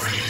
Three.